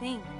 Thing.